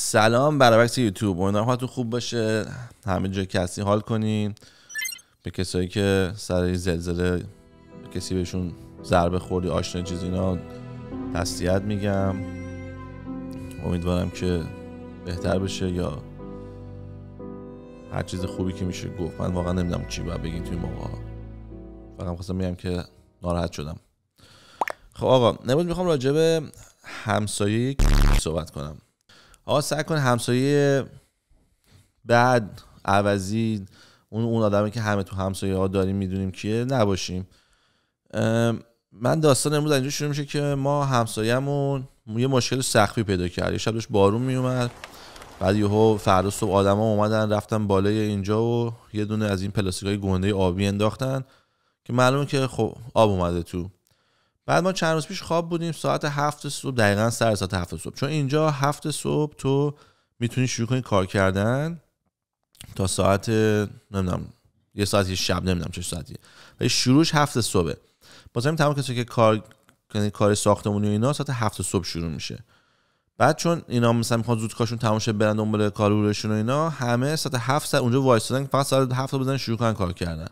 سلام برابکس یوتیوب. امیدوارم حالتون خوب باشه. همه جای کسی حال کنین. به کسایی که سر زلزله کسی بهشون ضربه خوردی آشنا چیز اینا تسلیت میگم. امیدوارم که بهتر بشه یا هر چیز خوبی که میشه گفت. من واقعا نمی‌دونم چی باید بگین توی موقع فقط خواستم میگم که ناراحت شدم. خب آقا نمود می‌خوام راجع به همسایه صحبت کنم. آقا سعی کن همسایه بعد عوضی اون اون آدمی که همه تو همسایه ها داریم می‌دونیم کیه نباشیم. من داستان امروز اینجا شروع میشه که ما همسایه‌مون یه مشکل سخفی پیدا کرد. یه شب داشت بارون میومد بعد یهو فردا صبح آدما اومدن رفتن بالای اینجا و یه دونه از این پلاستیکای گنده آبی انداختن که معلومه که خب آب اومده تو. بعد ما چند روز پیش خواب بودیم ساعت هفت صبح دقیقا سر ساعت هفت صبح. چون اینجا هفت صبح تو می‌تونی شروع کنی کار کردن تا ساعت نمی‌دونم یه ساعتی شب نمی‌دونم چه ساعتی. ولی شروعش هفت صبحه. بازم تمام کسی که کار یعنی کار ساختمونی و اینا ساعت هفت صبح شروع میشه. بعد چون اینا مثلا می‌خوان زود کارشون تمام شه برن دنبال کارورشون و اینا همه ساعت هفت ساعت اونجا وایسادن فقط ساعت هفت بزنن شروع کنن کار کردن.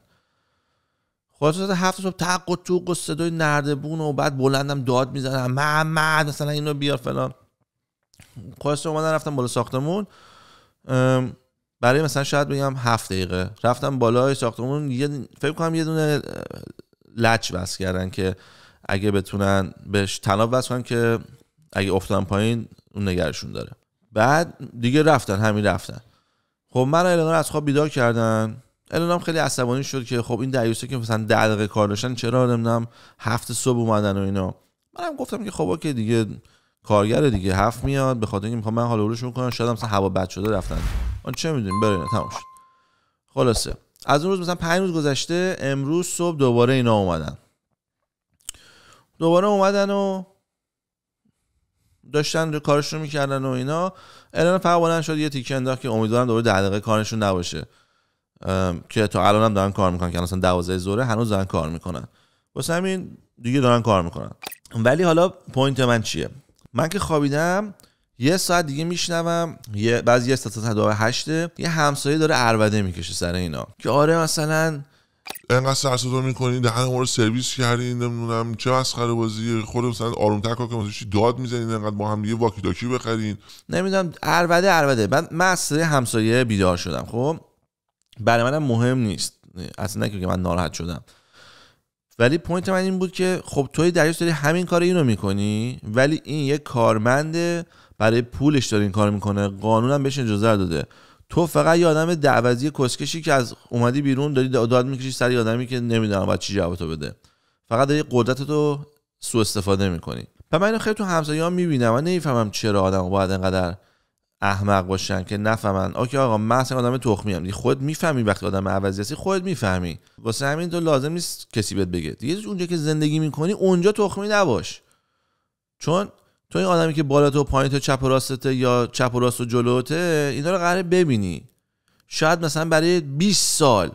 ساعت هفت صبح تق و توق و صدای نردبون و بعد بلندم داد می‌زنن محمد مثلا اینو بیار فلان. خواست اومدن رفتم بالا ساختمون. برای مثلا شاید بگم هفت دقیقه. رفتم بالای ساختمون. یه فکر کنم یه دونه لچ بس کردن که اگه بتونن بهش تناب بس کنن که اگه افتادن پایین اون نگرشون داره. بعد دیگه رفتن همین رفتن. خب من الانار از خواب بیدار کردن. الانم خیلی عصبانی شد که خب این دیوسه که مثلا ده دقیقه کار داشتن چرا نمی‌دونم هفت صبح اومدن و اینا. منم گفتم که خب که دیگه کارگر دیگه هفت میاد به خاطر اینکه می‌خوام من حال روشون کنم شاید مثلا هوا بد شده رفتن. آن چه می‌دونیم برین تمام شد. خلاصه. از اون روز مثلا پنج روز گذشته امروز صبح دوباره اینا اومدن. دوباره اومدن و داشتن کارشون می‌کردن و اینا. الان فقط بلند شد یه تیکه انداخت که امیدوارم دوباره ده دقیقه کارشون نباشه. که تا الان هم دارن کار می‌کنن که مثلا 12 روزه هنوز دارن کار می‌کنن. واسه همین دیگه دارن کار می‌کنن. ولی حالا point من چیه؟ من که خوابیدم یه ساعت دیگه میشنوم یه بعضی یه ساعت تا هشته یه همسایه داره عربده می‌کشه سر اینا. که آره مثلا انقدر سر و صدا می‌کنین دهن ما رو سرویس کردین نمی‌دونم چه مسخره بازی. خورده مثلا آروم تر که مثلا داد می‌زنین انقدر با هم دیگه واکی تاکی بخرین. نمی‌دونم عربده عربده بعد من از همسایه بیدار شدم خب؟ برای منم مهم نیست. اصلا که من ناراحت شدم. ولی point من این بود که خب توی دریاست داری همین کار اینو می‌کنی ولی این یه کارمنده برای پولش داره این کار می‌کنه. قانونم بهش اجازه داده. تو فقط یه آدم عوضی کسکشی که از اومدی بیرون داری داد می‌کشی سر یه آدمی که نمی‌دونم باید چی جواب تو بده. فقط داری قدرت تو سوء استفاده می‌کنی. و من اینو خیلی تو همسایه ها می‌بینم من نمی‌فهمم چرا آدم باید انقدر احمق باشن که نفهمن. اوکی آقا من اصلا آدم تخمی ام. خود می‌فهمی وقتی آدم عوضی هستی خودت می‌فهمی. واسه همین تو لازم نیست کسی بهت بگه. دیگه اونجا که زندگی می‌کنی اونجا تخمی نباش. چون تو این آدمی که بالا تو پایین تو چپ و راستته یا چپ و راست و جلوته اینا رو قراره ببینی. شاید مثلا برای 20 سال.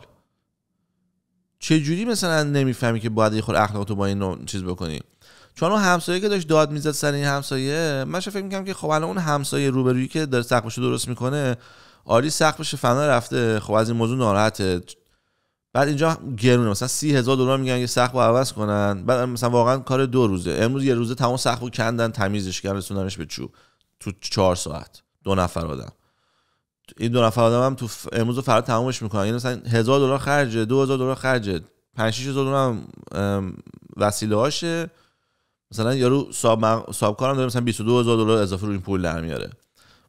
چجوری مثلا نمی‌فهمی که باید یه خود اخلاق تو با این چیز بکنی؟ چون اون همسایه که داشت داد می‌زد سر این همسایه من فکر می‌کنم که خب الان اون همسایه روبرویی که داره سقفش درست می‌کنه آری سقفش فنا رفته. خب از این موضوع ناراحته. بعد اینجا گرونه. مثلا سی هزار دلار میگن یه سقف رو عوض کنن. بعد مثلا واقعا کار دو روزه. امروز یه روزه تمام سقف رو کندن تمیزش کردن رسوندنش به چوب. تو چهار ساعت. دو نفر آدم. این دو نفر آدم هم تو امروز و فردا تمامش می‌کنن. یعنی مثلا هزار دلار خرجه دو هزار دلار خرجه. 5 6 هزار دلار هم وسیله هاشه مثلا یارو صاحب صاحب کارم داره مثلا 22000 دلار اضافه رو این پول در میاره.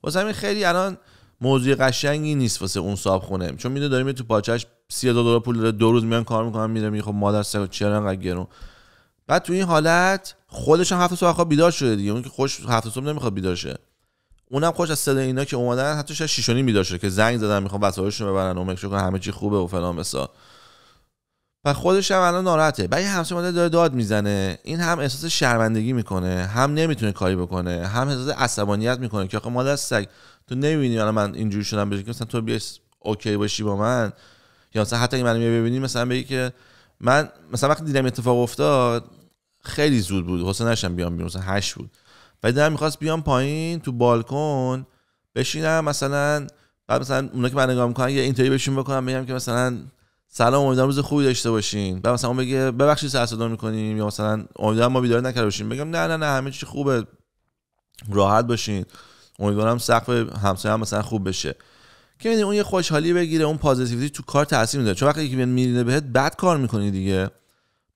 واسه همین خیلی الان موضوع قشنگی نیست واسه اون صاحب خونه. چون می‌دونه داریم تو پاچش 30000 دلار پول داره دو روز میان کار می‌کنن میره میگه خب مادر سه چرا انقدر گرون؟ بعد تو این حالت خودش هم هفت صبح بیدار شده دیگه. اون که خوش هفت صبح نمی‌خواد بیدار شه. اونم خوش از صدای اینا که اومدن حتی شاید 6 بیدار شده که زنگ زدن می‌خوام وسایلشون ببرن و مکشو همه چی خوبه و فلان بسا. و خودش هم الان ناراحته. بعد همسایه ماده داره داد می‌زنه. این هم احساس شرمندگی می‌کنه هم نمی‌تونه کاری بکنه هم احساس عصبانیت می‌کنه که آخه مادر سگ تو نمی‌بینی الان من اینجوری شدم بگی مثلا تو بیای اوکی باشی با من؟ یا مثلا حتی اگه منو ببینی مثلا بگی که من مثلا وقتی دیدم اتفاق افتاد خیلی زود بود. حسین نشم بیام بیرون مثلا هشت بود. بعد دارم می‌خواست بیام پایین تو بالکن بشینم مثلا بعد مثلا اونا که من نگاه می‌کنن یه اینطوری بهشون بکنم بگم که مثلا سلام امیدوارم روز خوبی داشته باشین. بعد مثلا اون بگه ببخشید سر صدا می‌کنیم یا مثلا امیدوارم ما بیدار نکرده باشیم. بگم نه نه نه همه چی خوبه. راحت باشین. امیدوارم سقف همسایه هم مثلا خوب بشه. که می‌دونی اون یه خوشحالی بگیره اون پازیتیویتی تو کار تاثیر میده چون وقتی که میرینه بهت بد کار می‌کنی دیگه.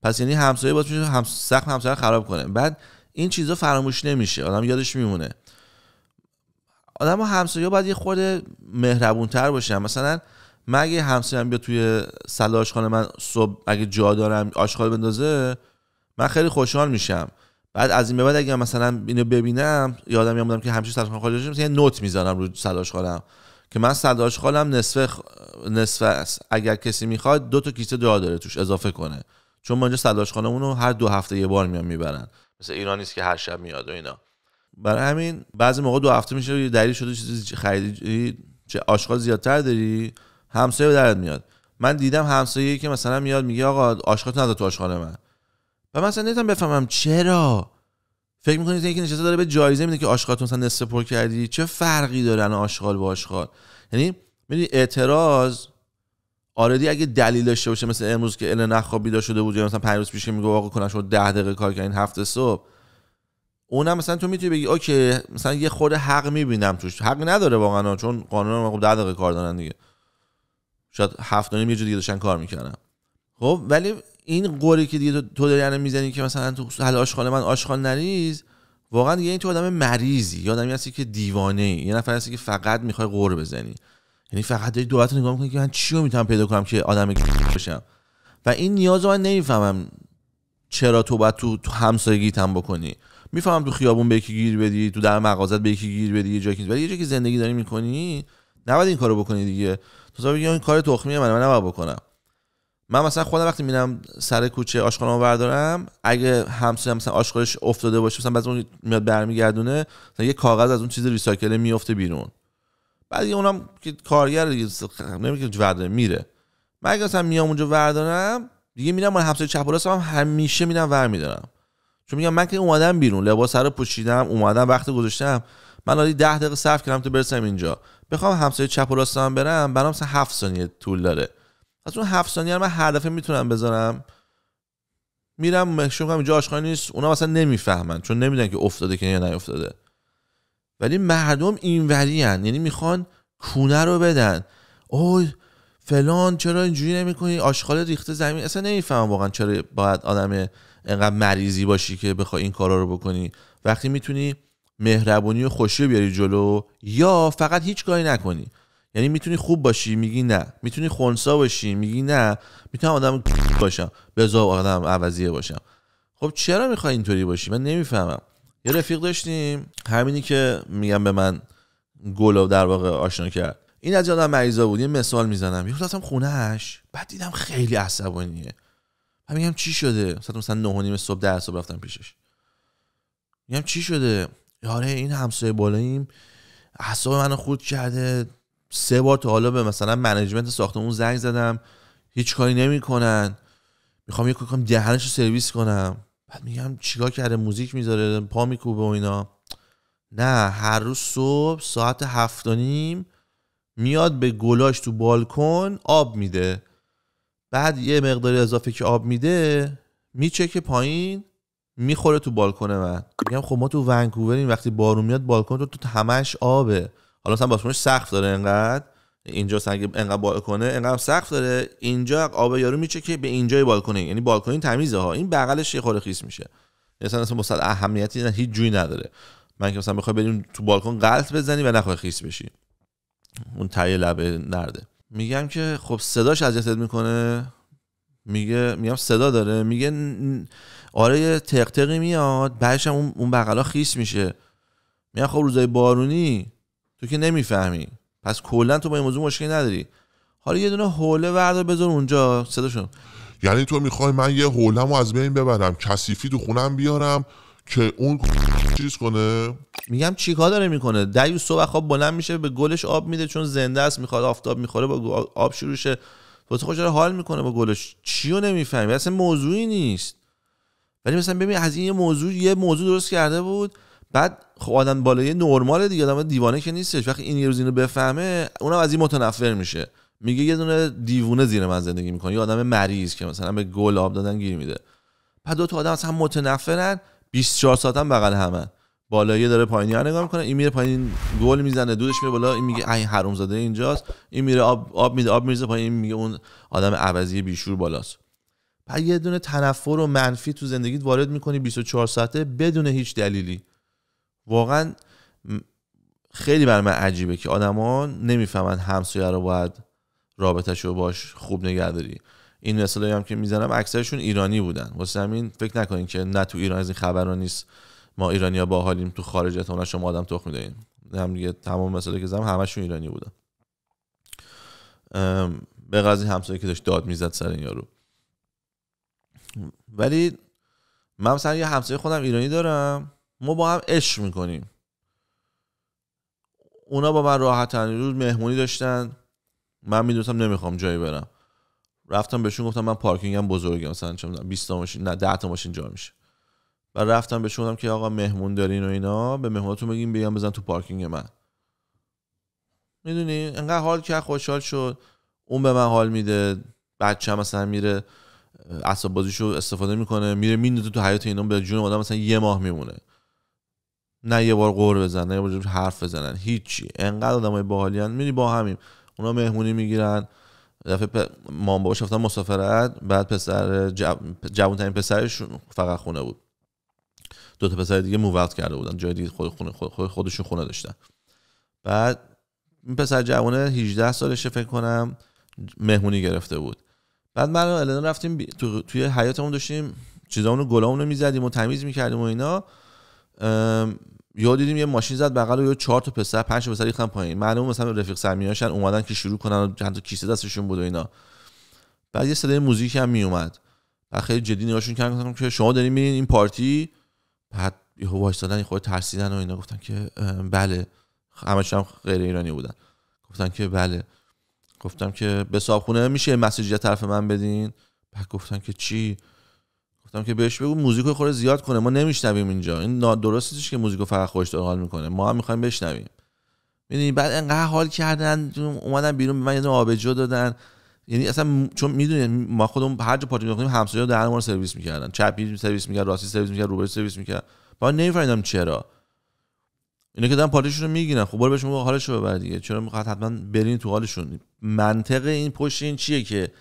پس یعنی همسایه باید میشه هم سقف همسایه خراب کنه. بعد این چیزا فراموش نمیشه. آدم یادش میمونه. آدم همسایه باید یه خورده مهربون تر باشن. مثلا من اگه همسایه بیا توی سله آشخانه من صبح اگه جا دارم آشغال بندازه من خیلی خوشحال میشم. بعد از این به بعد اگه مثلا اینو ببینم یادم میاد که همیشه سله خالی یه نوت می‌ذارم رو سله آشغالم که من سله آشغالم نصف نصف است. اگر کسی می‌خواد دو تا کیسه جا داره توش اضافه کنه. چون ما اینجا آشغالمون رو هر دو هفته یه بار میان می‌برن. مثل ایران نیست که هر شب میاد و اینا. برای همین بعضی موقع دو هفته میشه دلیل شده چیزی خریدی چه آشغال زیادتر داری همسایه به درد میاد. من دیدم همسایه‌ای که مثلا میاد میگه آقا آشغال نذار تو آشغال من. و مثلا نمی‌تونم بفهمم چرا. فکر می‌کنید یکی نشسته داره به جایزه میده که آشغالتون مثلا نصف پر کردی؟ چه فرقی داره الان آشغال با آشغال یعنی می‌دونی اعتراض آردی اگه دلیل داشته باشه مثل امروز که ال نخوابیده شده بود مثلا 5 روز پیش میگه آقا کنن شما 10 دقیقه کار کردین هفته صبح. اونم مثلا تو می‌تونی بگی اوکی مثلا یه خورده حق می‌بینم توش. حق نداره واقعا چون قانون خب 10 دقیقه کار دارن دیگه. شاید هفت نیم یه جور دیگه داشتن کار می‌کردن. خب ولی این قوری که دیگه تو داری الان می‌زنی که مثلا تو حل آشغال من آشغال نریز واقعا دیگه این تو آدم مریضی. یا آدمی هستی که دیوانه ای یه نفر هستی که فقط می‌خوای قور بزنی. یعنی فقط داری دولت نگاه می‌کنی که من چی رو می‌تونم پیدا کنم که آدم باشم و این نیاز رو من نمی‌فهمم چرا تو باید تو, تو همسایگیت هم بکنی. می‌فهمم تو خیابون به یکی گیر بدی تو در مغازت به یکی گیر بدی یه جایی ولی یه جایی که زندگی داری می‌کنی نباید این کارو بکنی دیگه. تو بگی این کار تخمیه من من نباید بکنم. من مثلا خودم وقتی میرم سر کوچه آشغالمو بردارم اگه همسایه مثلا آشغالش افتاده باشه مثلا بعد اون میاد برمیگردونه مثلا یه کاغذ از اون چیز ریسایکل میفته بیرون. بعد یه اونم که کارگر نمیگه ورده میره. من اگه مثلا میام اونجا وردارم دیگه میرم من همسایه چپ راست هم همیشه میرم ور میدارم. چون میگم من که اومدم بیرون لباس رو پوشیدم اومدم وقت گذاشتم. من عادی 10 دقیقه صرف کردم تا برسم اینجا. بخوام همسایه چپ و راستم برم برام مثلا 7 ثانیه طول داره. از اون 7 ثانیه من هر دفعه می‌تونم بذارم. میرم مشون اینجا آشغال نیست اونا مثلا نمی‌فهمن چون نمی‌دونن که افتاده که یا نیافتاده ولی مردم اینوری یعنی می‌خوان کونه رو بدن. اوه فلان چرا اینجوری نمی‌کنی؟ آشغال ریخته زمین. اصلا نمی‌فهمم واقعا چرا باید آدم انقدر مریضی باشی که بخوای این کارا رو بکنی. وقتی می‌تونی مهربونی و خوشی رو بیاری جلو یا فقط هیچ کاری نکنی؟ یعنی می‌تونی خوب باشی میگی نه. می‌تونی خونسا باشی میگی نه. می‌تونم آدم باشم. بزا آدم عوضیه باشم. خب چرا می‌خوای اینطوری باشی؟ من نمی‌فهمم. یه رفیق داشتیم همینی که میگم به من گلو در واقع آشنا کرد. این از آدم مریضا بود یه مثال می‌زنم. یه خونه خونهش بعد دیدم خیلی عصبانیه. من میگم چی شده؟ مثلا مثلا 9 نیم صبح در صبح رفتم پیشش. میگم چی شده؟ آره این همسایه بالاییم. اعصاب منو خود کرده. سه بار تا حالا به مثلا management ساختمون زنگ زدم. هیچ کاری نمی‌کنن. می‌خوام یه کنم دهنش رو سرویس کنم. بعد میگم چیکار کرده؟ موزیک می‌ذاره پا میکوبه و اینا. نه هر روز صبح ساعت هفت و نیم میاد به گلاش تو بالکن آب میده. بعد یه مقداری اضافه که آب میده میچکه پایین. می‌خوره تو بالکن من. میگم خب ما تو ونکووریم وقتی بارون میاد بالکن تو تو همش آبه. حالا مثلا بالکنش سقف داره انقدر. اینجا اگه انقدر بالکنه انقدر سقف داره. اینجا آب یارو میچه که به اینجای بالکنه. یعنی بالکن تمیزه ها. این بغلش یه خورده خیس میشه. مثلا مثلا مثلا اهمیتی نه هیچ جوی نداره. من که مثلا بخوای بریم تو بالکن غلط بزنی و نخوای خیس بشی. اون تای لبه نرده. میگم که خب صداش اذیتت می‌کنه. میگه میگم صدا داره. میگه آره یه تقتقی میاد بعدش اون اون بغلا خیس میشه. میگم خب روزای بارونی تو که نمی‌فهمی. پس کلا تو با این موضوع مشکلی نداری. حالا یه دونه حوله وردار بذار اونجا صداشون. یعنی تو می‌خوای من یه حولم از بین ببرم کثیفی تو خونم بیارم که اون چیز کنه؟ میگم چیکار داره می‌کنه؟ دیو صبح خواب بلند میشه به گلش آب میده چون زنده است می‌خواد آفتاب می‌خوره با آب شروع شه. واسه خوش حال می‌کنه با گلش. چیو نمی‌فهمی؟ اصلا موضوعی نیست. ولی مثلا ببین از این یه موضوع یه موضوع درست کرده بود. بعد خب آدم بالای نرمال دیگه آدم دیوانه که نیستش. وقتی این یه روز اینو بفهمه اونم از این متنفر میشه. میگه یه دونه دیوونه زیر من زندگی می‌کنه. یه آدم مریض که مثلا به گل آب دادن گیر میده. بعد دو تا آدم مثلا متنفرن. 24 ساعت هم بغل همه. بالایی داره پایینی ها نگاه می‌کنه. این میره پایین گل می‌زنه دودش میره بالا. این میگه ای حروم زاده اینجاست. این میره آب آب میده آب میریزه پایین. میگه اون آدم عوضی بیشور بالاست. بعد یه دونه تنفر و منفی تو زندگیت وارد می‌کنی 24 ساعته بدون هیچ دلیلی. واقعا خیلی بر من عجیبه که آدما نمی‌فهمن همسایه رو باید رابطش رو باش خوب نگه داری. این مثالی هم که می‌زنم اکثرشون ایرانی بودن. واسه همین فکر نکنین که نه تو ایران از این خبرها نیست. ما ایرانیا باحالیم تو خارج احتمالاً شما آدم تخم میدین هم دیگه تمام مثالی که زدم همشون ایرانی بودن. به قضیه همسایه که داشت داد می‌زد سر این یارو. ولی من مثلا یه همسایه خودم ایرانی دارم ما با هم عشق می‌کنیم. اونا با من راحت روز مهمونی داشتن. من می‌دونستم نمی‌خوام جایی برم. رفتم بهشون گفتم من پارکینگم بزرگه مثلا چه 20 تا ماشین نه 10 تا ماشین جا میشه. و رفتم بهشون گفتم که آقا مهمون دارین و اینا به مهموناتون بگیم بیان بزن تو پارکینگ من. می‌دونی؟ انقدر حال که خوشحال شد. اون به من حال میده بچه مثلا میره اسباب بازیشو استفاده می‌کنه میره میندازه تو حیات اینا به جون آدم مثلا یه ماه میمونه. نه یه بار قور بزن نه یه بار حرف بزنن هیچی. انقدر آدمای باحالیان میری با همیم اونا مهمونی می‌گیرن. دفعه مام باباش رفتن مسافرت بعد پسر جوان ترین پسرشون فقط خونه بود. دو تا پسر دیگه مووت کرده بودن. جای دیگه خود خونه خود خودشون خونه داشتن. بعد این پسر جوانه 18 سالشه فکر کنم مهمونی گرفته بود. بعد من الان رفتیم تو... توی حیاتمون داشتیم چیزامونو گلامونو می‌زدیم و تمیز می‌کردیم و اینا. یا دیدیم یه ماشین زد بغل و یه چهار تا پسر پنج تا پسر ریختن پایین. معلومه مثلا رفیق صمیمیاشن اومدن که شروع کنن و چند تا کیسه دستشون بود و اینا. بعد یه صدای موزیک هم میومد بعد خیلی جدی نگاهشون کردن که شما دارین میرین این پارتی؟ بعد یهو وایسادن خورده ترسیدن و اینا. گفتن که بله. همش هم غیر ایرانی بودن. گفتن که بله. گفتم که به صابخونه میشه message ی طرف من بدین؟ بعد گفتن که چی؟ گفتم که بهش بگو موزیکو خورده زیاد کنه. ما نمیشنویم اینجا. این نادرست که موزیکو فقط خوش حال می‌کنه. ما هم می‌خوایم بشنویم. می‌دونی بعد انقدر حال کردن اومدن بیرون به من یه آبجو دادن. یعنی اصلا چون می‌دونی ما خودمون هر جا پارتی می‌کنیم همسایه‌ها دهن ما رو سرویس می‌کردن. چپی سرویس می‌کرد راستی سرویس می‌کرد روبرو سرویس می‌کرد. با نمیفهمیدم چرا. اینا که دارن پارتیشون رو می‌گیرن. خب برو بهشون حالش رو ببر دیگه. چرا می‌خواد حتما برین تو حالشون؟ منطق این پشت این چیه که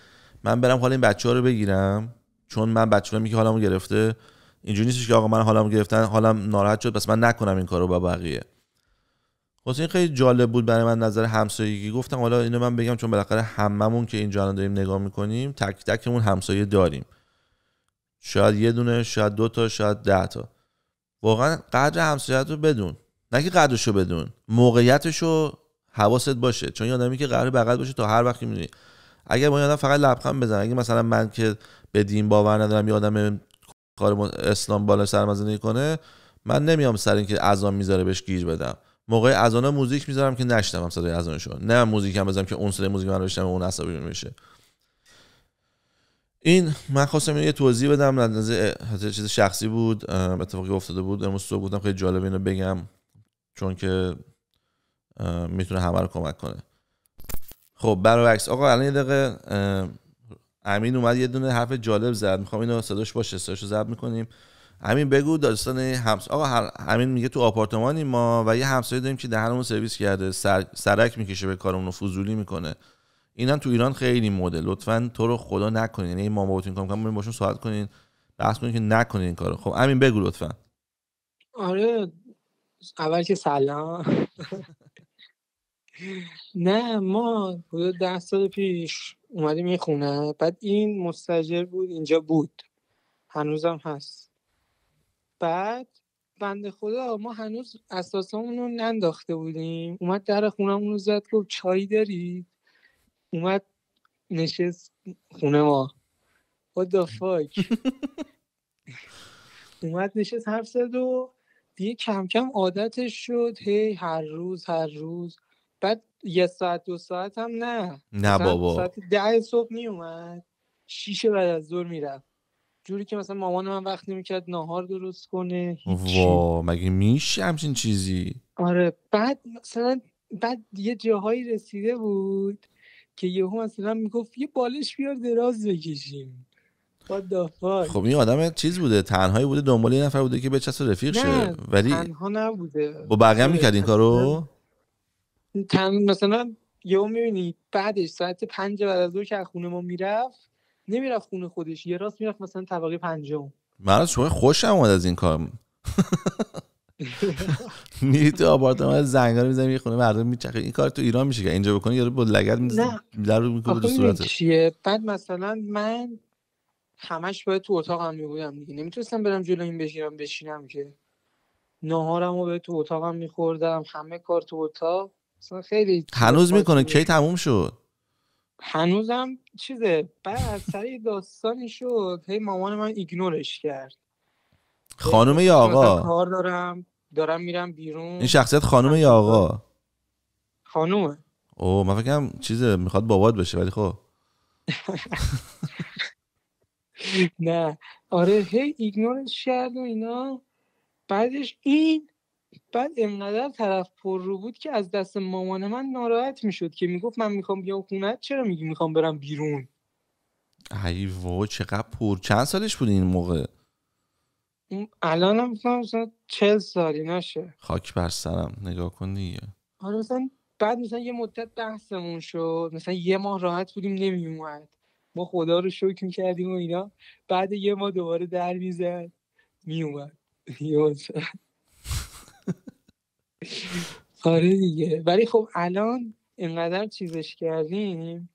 من برم حال این بچه رو بگیرم؟ چون من بچه‌ام که حالمو گرفته. اینجوری نیستش که آقا من حالمو گرفتن حالم ناراحت شد پس من نکنم این کارو با بقیه. واسه این خیلی جالب بود برای من نظر همسایگی. گفتم حالا اینو من بگم چون بالاخره هممون که اینجا الان داریم نگاه می‌کنیم تک تکمون همسایه داریم. شاید یه دونه شاید دو تا شاید ده تا. واقعا قدر همسایت رو بدون. نه که قدرش رو بدون موقعیتش رو حواست باشه. چون یادمی که قرار بغل باشه تا هر وقتی می‌دونی. اگر با یادم فقط لبخند بزن اگه مثلا من که به دین باور ندارم یادم کار اسلام بالا سرم زندگی کنه من نمیام سر اینکه اذان می‌ذاره بهش گیر بدم. موقع اذان موزیک می‌ذارم که نشنوم صدای اذانشو. نه موزیک هم بزنم که اون صدای موزیک من رو اون عصبی میشه این من خواستم یه توضیح بدم. از چیز شخصی بود اتفاقی افتاده بود. امروز صبح بودم خیلی جالب اینو بگم. چون که می‌تونه همه رو کمک کنه. خب برعکس آقا الان یه دقیقه امین اومد یه دونه حرف جالب زد. می‌خوام اینو صداش باشه صداشو ضبط می‌کنیم. همین بگو داستان همس آقا همین میگه تو آپارتمانی ما و یه همسایه داریم که دهنمون سرویس کرده. سر... سرک می‌کشه به کارمون فضولی می‌کنه. اینا تو ایران خیلی مدل. لطفا تو رو خدا نکنین. یعنی ما باباتون کام کنم باشون صحبت کنین. بحث کنین که نکنین این کارو. خب همین بگو لطفا. آره اول که سلام. نه ما حدود ده سال پیش اومدیم این خونه. بعد این مستجر بود اینجا بود. هنوزم هست. بعد بنده خدا ما هنوز اساسامون رو ننداخته بودیم. اومد در خونمون رو زد گفت چای داری اومد نشست خونه ما. What the fuck اومد نشست حرف زد و دیگه کم کم عادتش شد هی هر روز هر روز. بعد یه ساعت دو ساعت هم نه. نه بابا. ساعت ده صبح می اومد شیش بعد از ظهر می‌رفت. جوری که مثلا مامان من وقت نمی‌کرد ناهار درست کنه وا مگه میشه همچین چیزی؟ آره. بعد مثلا بعد یه جاهایی رسیده بود که یهو مثلا می‌گفت یه بالش بیار دراز بکشیم؟ خب این آدم چیز بوده تنهایی بوده دنبال یه نفر بوده که به چسب رفیق شه. ولی تنها نبوده. با بقیه هم می‌کرد این کارو؟ تن مثلا یهو می‌بینی بعدش ساعت پنج بعد از ظهر که از خونه ما می‌رفت نمی‌رفت خونه خودش یه راست می‌رفت مثلا طبقه پنجم. من از شما خوشم اومد از این کار. میری تو آپارتمان زنگا رو می‌زنی خونه مردم میچخه این کار تو ایران میشه که اینجا بکنی یارو با لگد می‌زنه نه. در رو می‌کنه تو می‌دونی صورتت چیه؟ بعد مثلا من همش باید تو اتاقم میبودم دیگه. نمی‌تونستم برم جلو این بشینم بشینم که. ناهارم رو به تو اتاقم میخوردم. همه کار تو اتاق. مثلا خیلی هنوز می‌کنه. کی. تموم شد؟ هنوزم چیزه. بعد سر یه داستانی شد. هی مامان من ایگنورش کرد. خانم یا آقا کار دارم. دارم میرم بیرون. این شخصیت خانم یا آقا خانومه. او من فکرم چیزه. می‌خواد بابات بشه ولی خب. نه. آره هی ایگنورش کرد و اینا. بعدش این بعد انقدر طرف پر رو بود که از دست مامان من ناراحت می‌شد که می‌گفت من می‌خوام بیام خونه چرا میگی می‌خوام برم بیرون؟ ای وای چقدر پر. چند سالش بود این موقع؟ الان هم مثلا مثلا چل سالی نشه خاک بر سرم. نگاه کن دیگه. آره مثلا بعد مثلا یه مدت بحثمون شد. مثلا یه ماه راحت بودیم نمیومد ما خدا رو شکر می‌کردیم و اینا. بعد یه ماه دوباره در می‌زد میومد آره دیگه. ولی خب الان اینقدر چیزش کردیم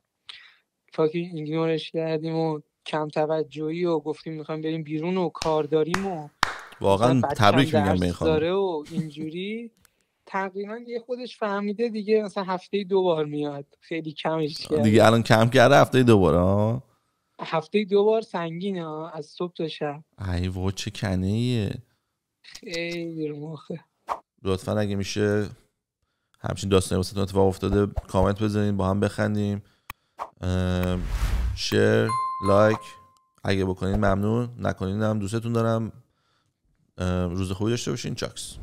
فاکی ایگنورش کردیم و کم توجهی و گفتیم می‌خوایم بریم بیرون و کار داریم و واقعا تبریک میگم به داره و اینجوری. تقریبا یه خودش فهمیده دیگه مثلا هفته دو بار میاد. خیلی کمش کرد. دیگه الان کم کرده هفته دوباره ها هفته دو بار سنگینه ها، از صبح تا شب. ای وای چه کنه ایه خیلی مخه. لطفا اگه میشه همچین داستانی واسه اتفاق افتاده کامنت بزنین با هم بخندیم. شیر لایک. اگه بکنین ممنون. نکنین هم دوستتون دارم. روز خوبی داشته باشین. چاکس.